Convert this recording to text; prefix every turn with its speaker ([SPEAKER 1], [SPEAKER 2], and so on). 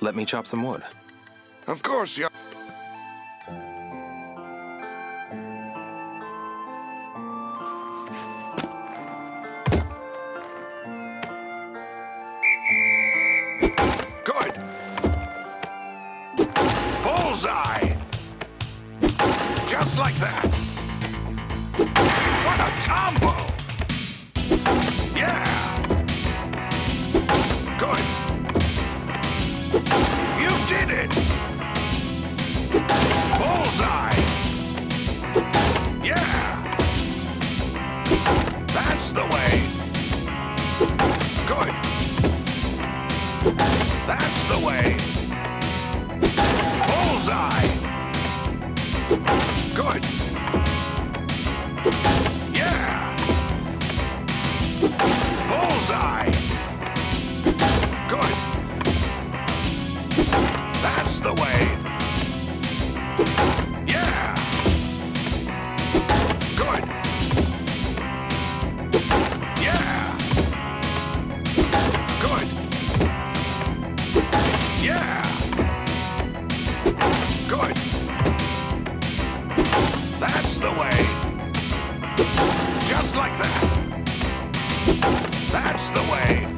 [SPEAKER 1] Let me chop some wood.
[SPEAKER 2] Of course, young... Good. Bullseye! Just like that. What a combo! Did! Bullseye! Yeah! That's the way! Good! That's the way! Bullseye! Good! Yeah! Bullseye! The way! Yeah! Good! Yeah! Good! Yeah! Good! That's the way! Just like that! That's the way!